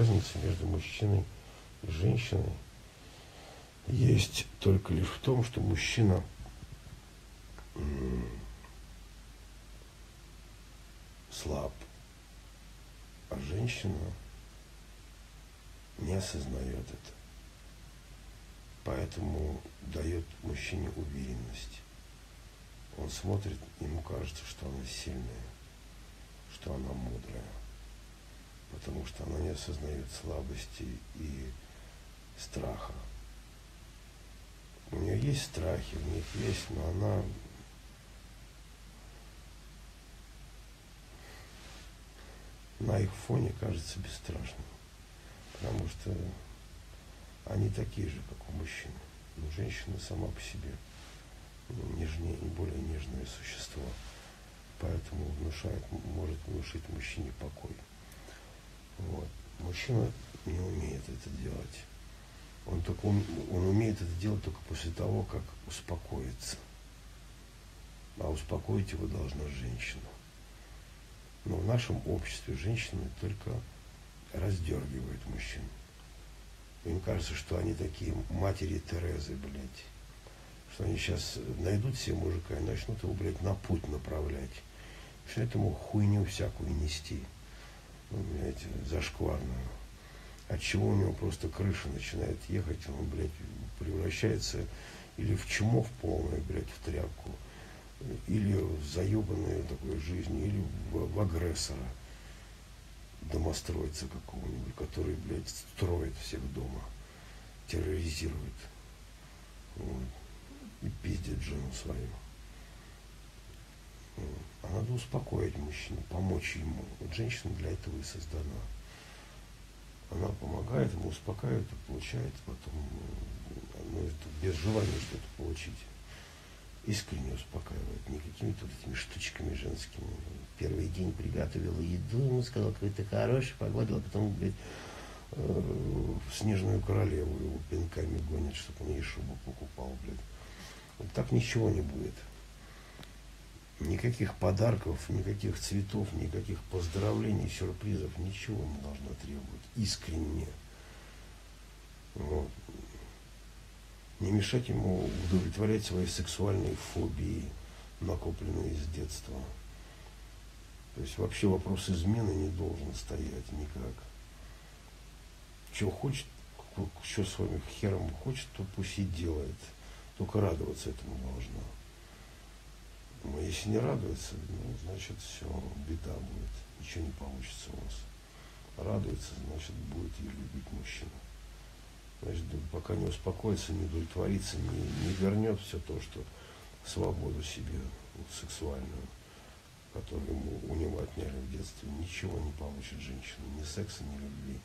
разница между мужчиной и женщиной есть только лишь в том, что мужчина слаб, а женщина не осознает это. Поэтому дает мужчине уверенность. Он смотрит, ему кажется, что она сильная, что она мудрая, потому что она не осознает слабости и страха. У нее есть страхи, у них есть, но она на их фоне кажется бесстрашным. Потому что они такие же, как у мужчин. Но женщина сама по себе нежнее и более нежное существо. Поэтому внушает, может внушить мужчине покой. Мужчина не умеет это делать. Он, только, он, он умеет это делать только после того, как успокоится. А успокоить его должна женщина. Но в нашем обществе женщины только раздергивают мужчин. Им кажется, что они такие матери Терезы, блядь. Что они сейчас найдут себе мужика и начнут его, блядь, на путь направлять. Что этому хуйню всякую нести. Блядь, зашкварную. От чего у него просто крыша начинает ехать, он, блядь, превращается или в чмо в полное, блядь, в тряпку или в заебанную такую жизнь, или в, в агрессора домостроица какого-нибудь, который, блядь, строит всех дома, терроризирует. Вот, и пиздит жену свою. Надо успокоить мужчину, помочь ему. Вот женщина для этого и создана. Она помогает ему, успокаивает и получает потом, ну, это без желания что-то получить искренне успокаивает, не какими-то вот этими штучками женскими. Первый день приготовила еду, ему сказал, какой ты хороший, погладила, потом, говорит, э, снежную королеву его пинками гонит, чтобы он ей шубу покупал, блядь. Вот так ничего не будет. Никаких подарков, никаких цветов, никаких поздравлений, сюрпризов, ничего не должно требовать. Искренне. Вот не мешать ему удовлетворять свои сексуальные фобии, накопленные с детства. То есть вообще вопрос измены не должен стоять никак. Что хочет, что с вами хером хочет, то пусть и делает. Только радоваться этому должно. Если не радуется, ну, значит все, беда будет. Ничего не получится у вас. Радуется, значит, будет ее любить мужчина значит, пока не успокоится, не удовлетворится, не, не вернет все то, что свободу себе вот, сексуальную, которую ему, у него отняли в детстве, ничего не получит женщина, ни секса, ни любви.